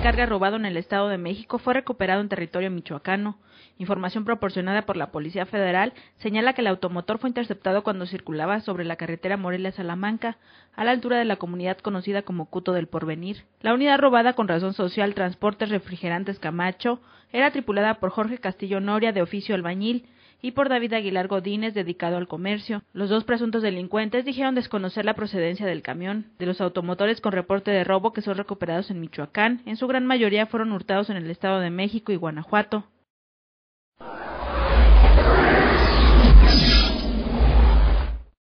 de carga robado en el Estado de México fue recuperado en territorio michoacano. Información proporcionada por la Policía Federal señala que el automotor fue interceptado cuando circulaba sobre la carretera Morelia-Salamanca, a la altura de la comunidad conocida como Cuto del Porvenir. La unidad robada con razón social Transportes Refrigerantes Camacho era tripulada por Jorge Castillo Noria, de oficio albañil, y por David Aguilar Godínez, dedicado al comercio. Los dos presuntos delincuentes dijeron desconocer la procedencia del camión. De los automotores con reporte de robo que son recuperados en Michoacán, en su gran mayoría fueron hurtados en el Estado de México y Guanajuato.